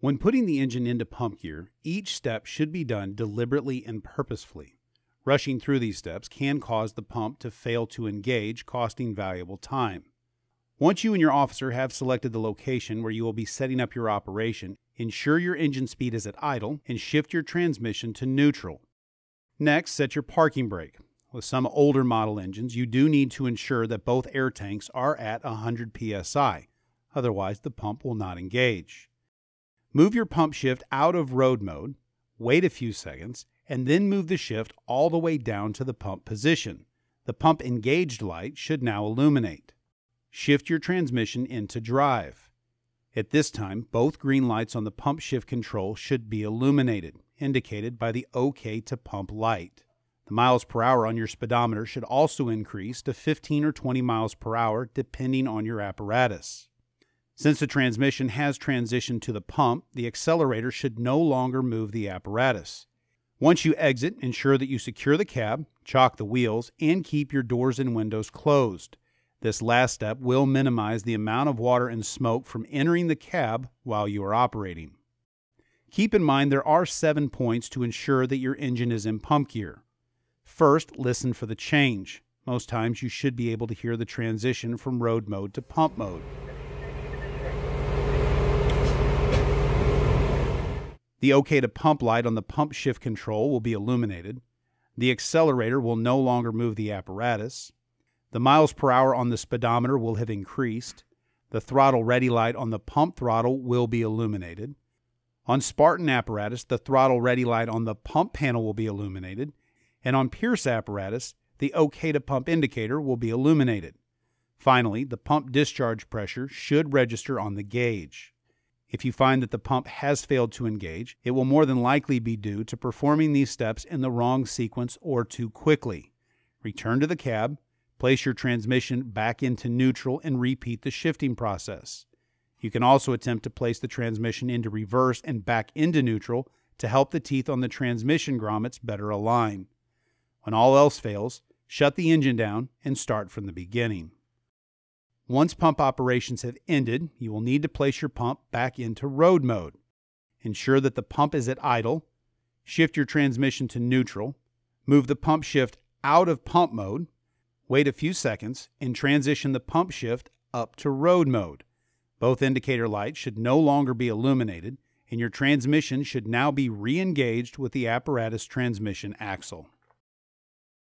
When putting the engine into pump gear, each step should be done deliberately and purposefully. Rushing through these steps can cause the pump to fail to engage, costing valuable time. Once you and your officer have selected the location where you will be setting up your operation, ensure your engine speed is at idle and shift your transmission to neutral. Next, set your parking brake. With some older model engines, you do need to ensure that both air tanks are at 100 psi, otherwise, the pump will not engage. Move your pump shift out of road mode, wait a few seconds, and then move the shift all the way down to the pump position. The pump engaged light should now illuminate. Shift your transmission into drive. At this time, both green lights on the pump shift control should be illuminated, indicated by the OK to pump light. The miles per hour on your speedometer should also increase to 15 or 20 miles per hour depending on your apparatus. Since the transmission has transitioned to the pump, the accelerator should no longer move the apparatus. Once you exit, ensure that you secure the cab, chock the wheels, and keep your doors and windows closed. This last step will minimize the amount of water and smoke from entering the cab while you are operating. Keep in mind there are seven points to ensure that your engine is in pump gear. First, listen for the change. Most times you should be able to hear the transition from road mode to pump mode. The OK to pump light on the pump shift control will be illuminated. The accelerator will no longer move the apparatus. The miles per hour on the speedometer will have increased. The throttle ready light on the pump throttle will be illuminated. On Spartan apparatus, the throttle ready light on the pump panel will be illuminated. And on Pierce apparatus, the OK to pump indicator will be illuminated. Finally, the pump discharge pressure should register on the gauge. If you find that the pump has failed to engage, it will more than likely be due to performing these steps in the wrong sequence or too quickly. Return to the cab, place your transmission back into neutral, and repeat the shifting process. You can also attempt to place the transmission into reverse and back into neutral to help the teeth on the transmission grommets better align. When all else fails, shut the engine down and start from the beginning. Once pump operations have ended, you will need to place your pump back into road mode. Ensure that the pump is at idle, shift your transmission to neutral, move the pump shift out of pump mode, wait a few seconds, and transition the pump shift up to road mode. Both indicator lights should no longer be illuminated, and your transmission should now be re engaged with the apparatus transmission axle.